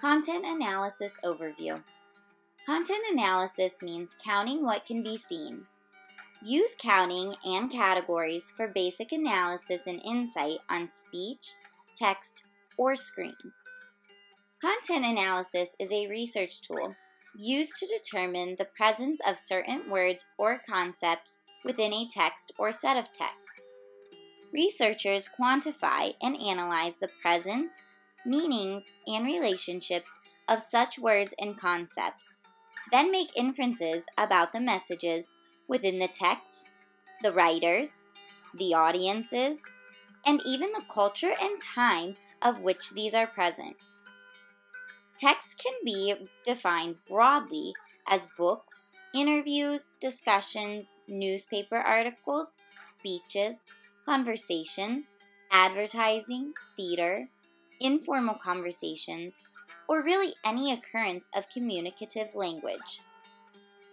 Content Analysis Overview Content analysis means counting what can be seen. Use counting and categories for basic analysis and insight on speech, text, or screen. Content analysis is a research tool used to determine the presence of certain words or concepts within a text or set of texts. Researchers quantify and analyze the presence, meanings, and relationships of such words and concepts, then make inferences about the messages within the text, the writers, the audiences, and even the culture and time of which these are present. Text can be defined broadly as books, interviews, discussions, newspaper articles, speeches, conversation, advertising, theater, informal conversations, or really any occurrence of communicative language.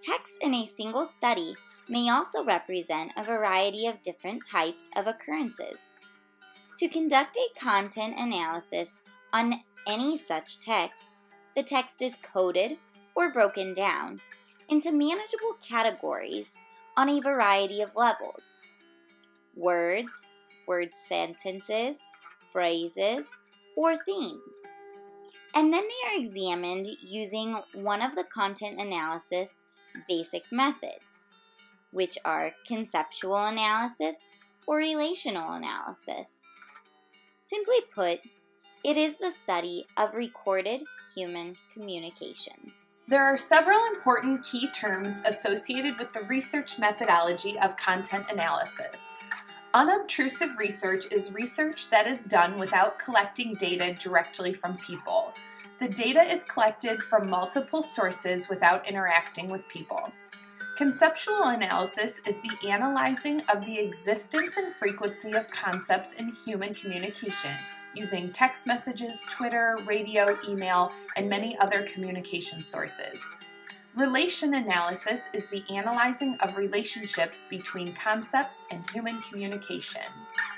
Text in a single study may also represent a variety of different types of occurrences. To conduct a content analysis on any such text, the text is coded or broken down into manageable categories on a variety of levels words, word sentences, phrases, or themes. And then they are examined using one of the content analysis basic methods, which are conceptual analysis or relational analysis. Simply put, it is the study of recorded human communications. There are several important key terms associated with the research methodology of content analysis. Unobtrusive research is research that is done without collecting data directly from people. The data is collected from multiple sources without interacting with people. Conceptual analysis is the analyzing of the existence and frequency of concepts in human communication using text messages, Twitter, radio, email, and many other communication sources. Relation analysis is the analyzing of relationships between concepts and human communication.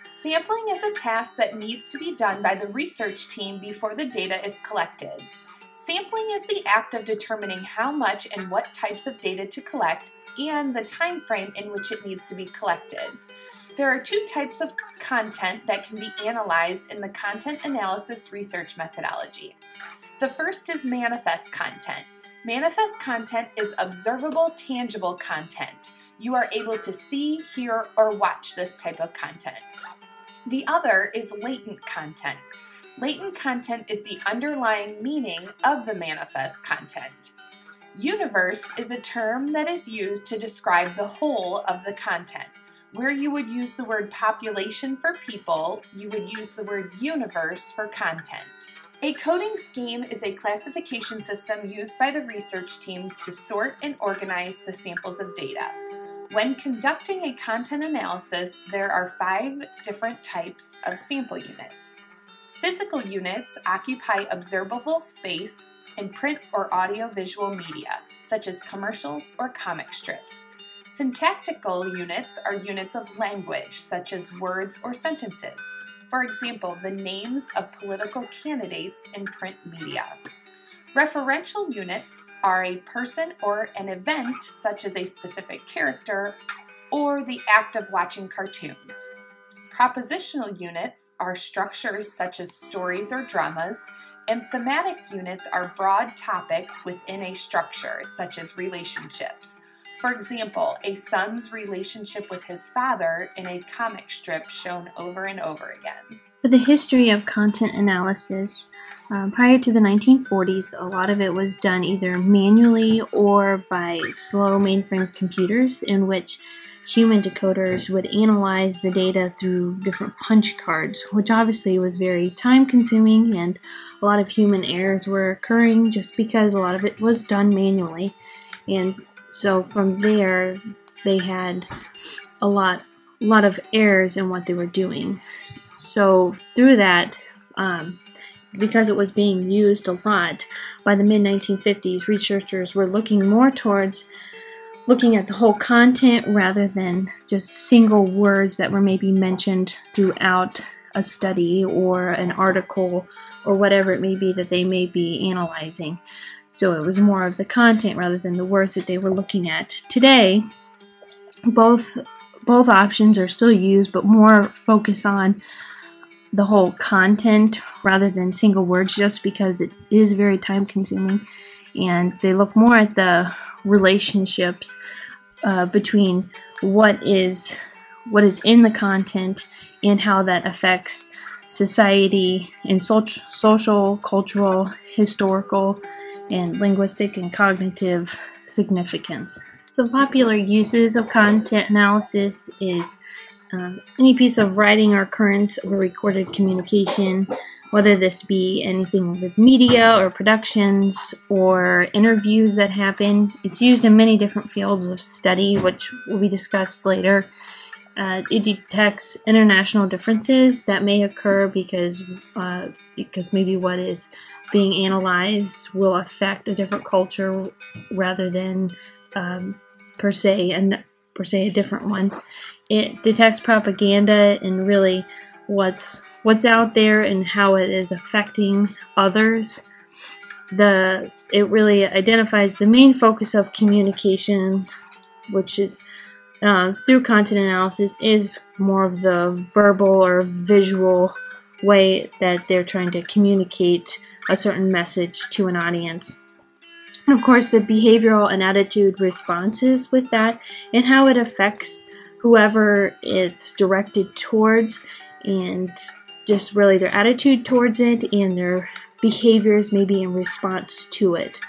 Sampling is a task that needs to be done by the research team before the data is collected. Sampling is the act of determining how much and what types of data to collect and the time frame in which it needs to be collected. There are two types of content that can be analyzed in the content analysis research methodology. The first is manifest content. Manifest content is observable, tangible content. You are able to see, hear, or watch this type of content. The other is latent content. Latent content is the underlying meaning of the manifest content. Universe is a term that is used to describe the whole of the content. Where you would use the word population for people, you would use the word universe for content. A coding scheme is a classification system used by the research team to sort and organize the samples of data. When conducting a content analysis, there are five different types of sample units. Physical units occupy observable space in print or audio-visual media, such as commercials or comic strips. Syntactical units are units of language, such as words or sentences. For example, the names of political candidates in print media. Referential units are a person or an event, such as a specific character, or the act of watching cartoons. Propositional units are structures such as stories or dramas, and thematic units are broad topics within a structure, such as relationships. For example, a son's relationship with his father in a comic strip shown over and over again. For the history of content analysis, um, prior to the 1940s, a lot of it was done either manually or by slow mainframe computers, in which human decoders would analyze the data through different punch cards, which obviously was very time consuming and a lot of human errors were occurring just because a lot of it was done manually. And so from there, they had a lot, a lot of errors in what they were doing. So through that, um, because it was being used a lot by the mid 1950s, researchers were looking more towards looking at the whole content rather than just single words that were maybe mentioned throughout a study or an article or whatever it may be that they may be analyzing. So it was more of the content rather than the words that they were looking at. Today, both both options are still used, but more focus on the whole content rather than single words just because it is very time consuming and they look more at the relationships uh, between what is what is in the content and how that affects society and so social, cultural, historical, and linguistic and cognitive significance. Some popular uses of content analysis is um, any piece of writing or current a recorded communication, whether this be anything with media or productions or interviews that happen. It's used in many different fields of study, which will be discussed later. Uh, it detects international differences that may occur because uh, because maybe what is being analyzed will affect a different culture rather than um, per se and per se a different one. It detects propaganda and really what's what's out there and how it is affecting others. The it really identifies the main focus of communication, which is uh, through content analysis, is more of the verbal or visual way that they're trying to communicate a certain message to an audience. And of course, the behavioral and attitude responses with that and how it affects whoever it's directed towards and just really their attitude towards it and their behaviors maybe in response to it.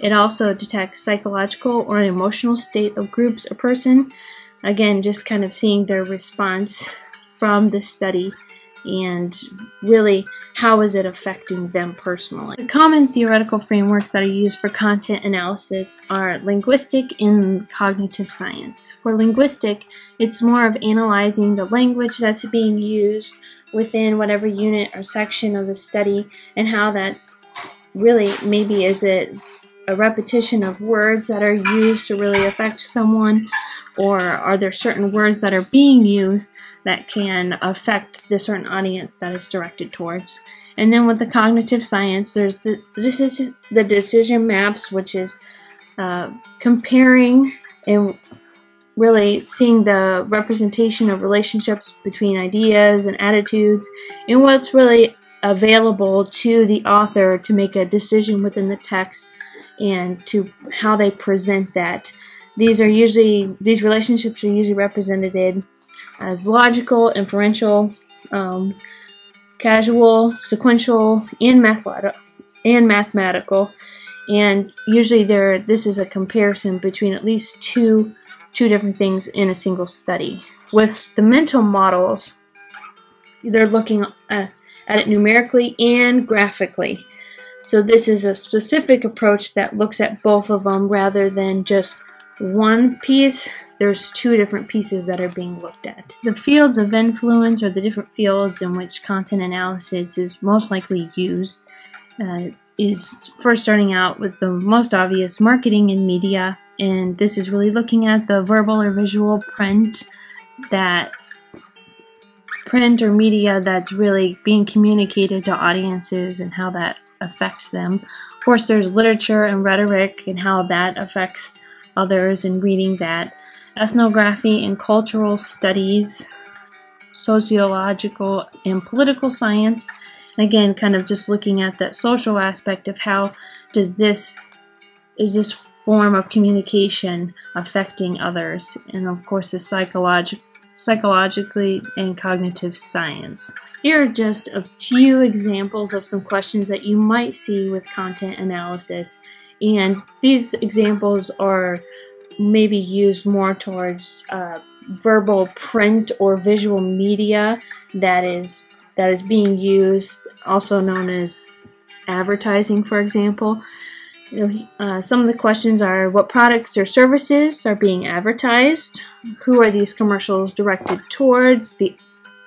It also detects psychological or an emotional state of groups or person. Again, just kind of seeing their response from the study and really how is it affecting them personally. The common theoretical frameworks that are used for content analysis are linguistic and cognitive science. For linguistic, it's more of analyzing the language that's being used within whatever unit or section of the study and how that really maybe is it a repetition of words that are used to really affect someone or are there certain words that are being used that can affect the certain audience that it's directed towards. And then with the cognitive science, there's the decision, the decision maps, which is uh, comparing and really seeing the representation of relationships between ideas and attitudes and what's really available to the author to make a decision within the text and to how they present that. These are usually these relationships are usually represented as logical, inferential, um, casual, sequential, and, math and mathematical. And usually there, this is a comparison between at least two, two different things in a single study. With the mental models, they're looking at, at it numerically and graphically. So this is a specific approach that looks at both of them rather than just one piece there's two different pieces that are being looked at. The fields of influence or the different fields in which content analysis is most likely used uh, is first starting out with the most obvious marketing and media and this is really looking at the verbal or visual print that print or media that's really being communicated to audiences and how that affects them. Of course, there's literature and rhetoric and how that affects others and reading that ethnography and cultural studies, sociological and political science. Again, kind of just looking at that social aspect of how does this is this form of communication affecting others, and of course the psychological psychologically and cognitive science. Here are just a few examples of some questions that you might see with content analysis. And these examples are maybe used more towards uh, verbal print or visual media that is that is being used, also known as advertising, for example. Uh, some of the questions are what products or services are being advertised, who are these commercials directed towards, the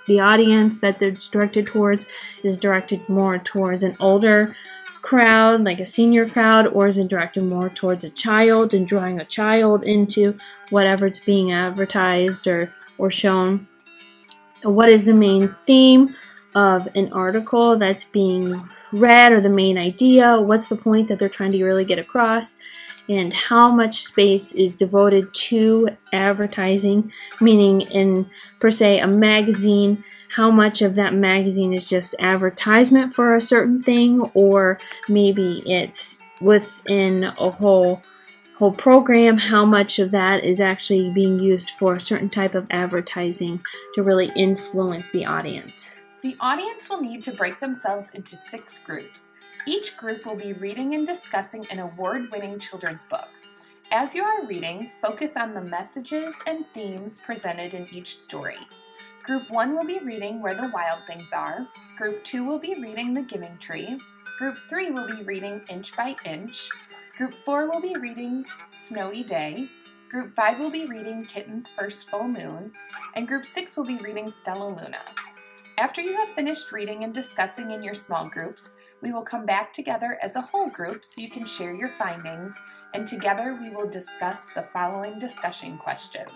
the audience that they're directed towards is directed more towards an older crowd, like a senior crowd, or is it directed more towards a child and drawing a child into whatever it's being advertised or, or shown? What is the main theme? Of an article that's being read or the main idea, what's the point that they're trying to really get across, and how much space is devoted to advertising, meaning in per se a magazine, how much of that magazine is just advertisement for a certain thing, or maybe it's within a whole whole program, how much of that is actually being used for a certain type of advertising to really influence the audience. The audience will need to break themselves into six groups. Each group will be reading and discussing an award winning children's book. As you are reading, focus on the messages and themes presented in each story. Group 1 will be reading Where the Wild Things Are. Group 2 will be reading The Giving Tree. Group 3 will be reading Inch by Inch. Group 4 will be reading Snowy Day. Group 5 will be reading Kitten's First Full Moon. And Group 6 will be reading Stellaluna. After you have finished reading and discussing in your small groups, we will come back together as a whole group so you can share your findings, and together we will discuss the following discussion questions.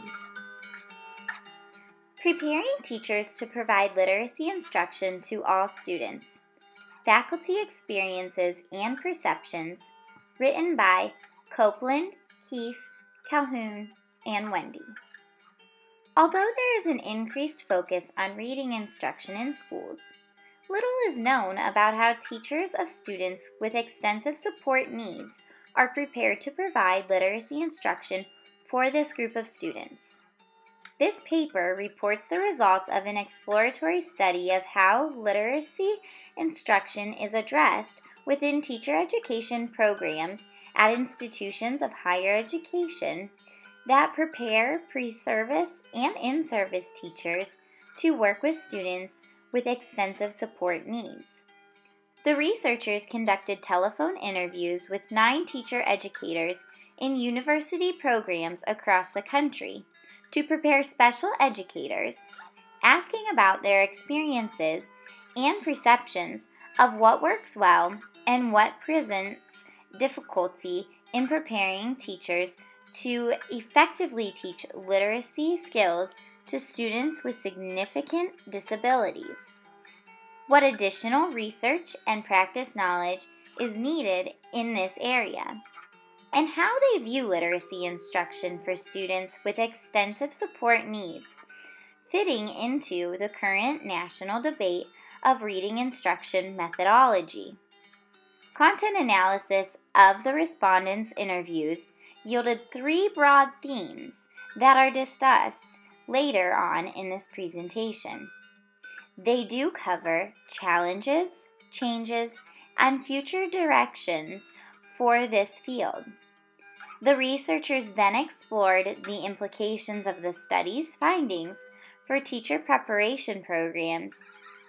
Preparing teachers to provide literacy instruction to all students. Faculty Experiences and Perceptions, written by Copeland, Keefe, Calhoun, and Wendy. Although there is an increased focus on reading instruction in schools, Little is known about how teachers of students with extensive support needs are prepared to provide literacy instruction for this group of students. This paper reports the results of an exploratory study of how literacy instruction is addressed within teacher education programs at institutions of higher education that prepare pre service and in service teachers to work with students with extensive support needs. The researchers conducted telephone interviews with nine teacher educators in university programs across the country to prepare special educators, asking about their experiences and perceptions of what works well and what presents difficulty in preparing teachers to effectively teach literacy skills to students with significant disabilities. What additional research and practice knowledge is needed in this area, and how they view literacy instruction for students with extensive support needs, fitting into the current national debate of reading instruction methodology. Content analysis of the respondents' interviews yielded three broad themes that are discussed later on in this presentation. They do cover challenges, changes, and future directions for this field. The researchers then explored the implications of the study's findings for teacher preparation programs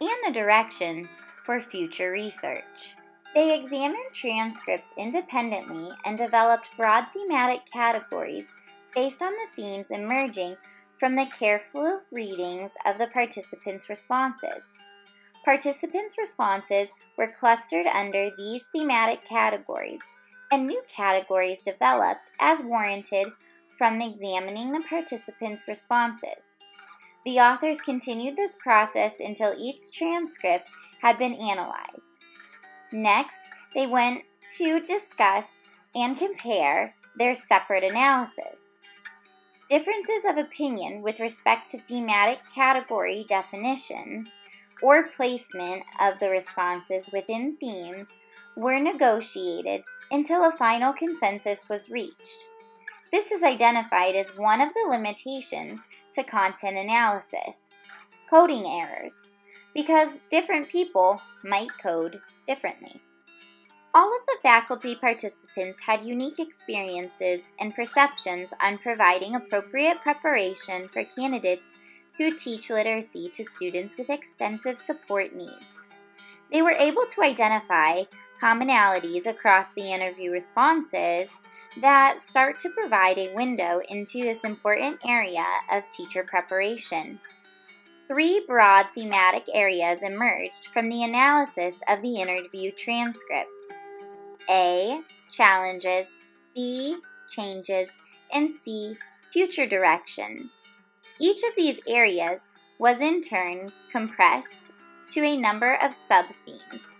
and the direction for future research. They examined transcripts independently and developed broad thematic categories based on the themes emerging from the careful readings of the participants' responses. Participants' responses were clustered under these thematic categories, and new categories developed as warranted from examining the participants' responses. The authors continued this process until each transcript had been analyzed. Next, they went to discuss and compare their separate analysis. Differences of opinion with respect to thematic category definitions or placement of the responses within themes were negotiated until a final consensus was reached. This is identified as one of the limitations to content analysis coding errors, because different people might code differently. All of the faculty participants had unique experiences and perceptions on providing appropriate preparation for candidates who teach literacy to students with extensive support needs. They were able to identify commonalities across the interview responses that start to provide a window into this important area of teacher preparation. Three broad thematic areas emerged from the analysis of the interview transcripts A. Challenges, B. Changes, and C. Future directions. Each of these areas was in turn compressed to a number of sub-themes,